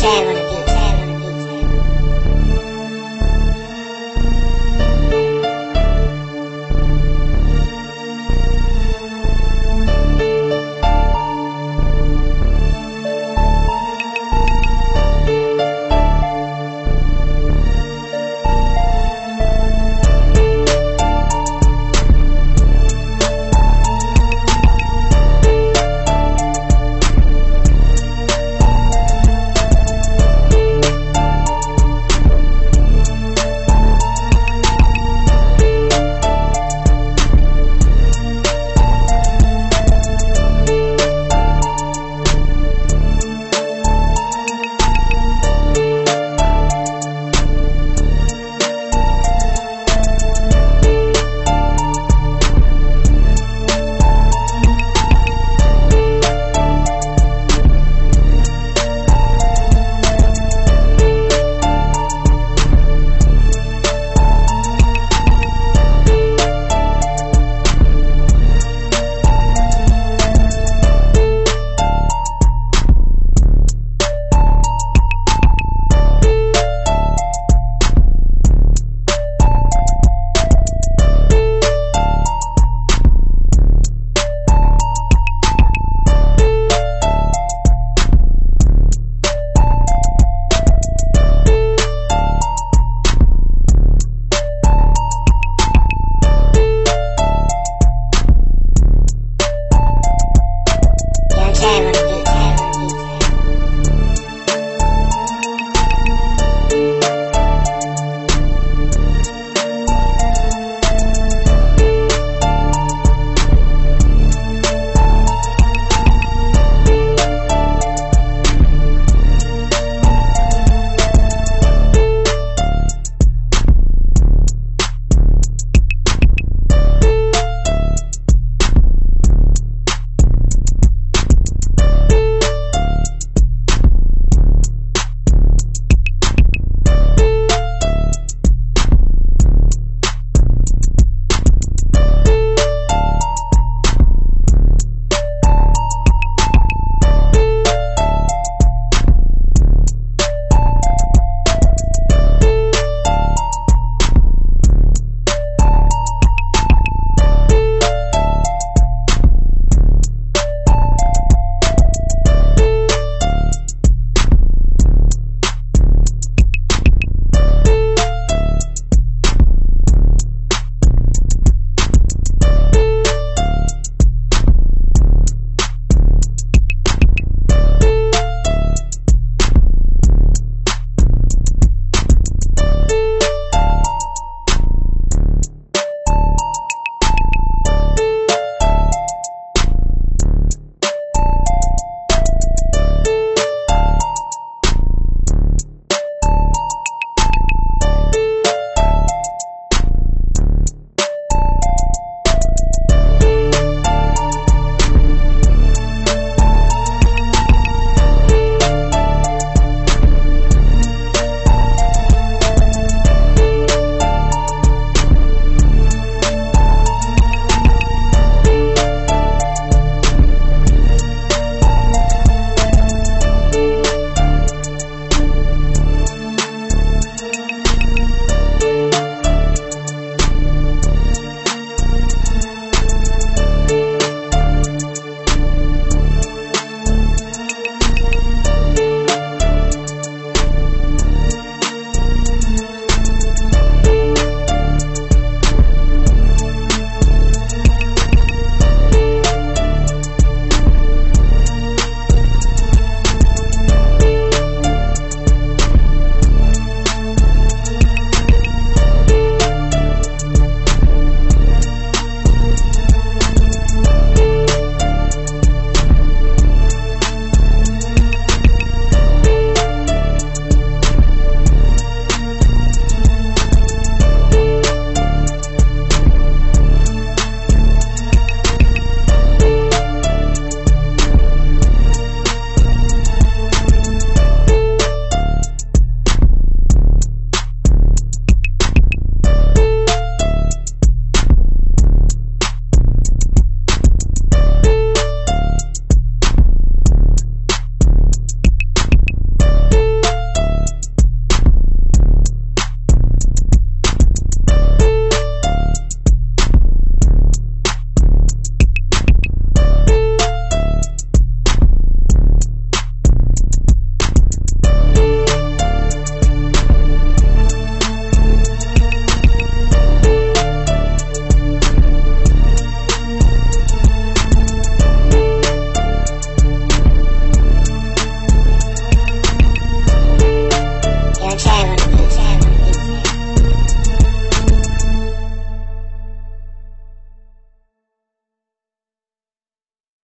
channel on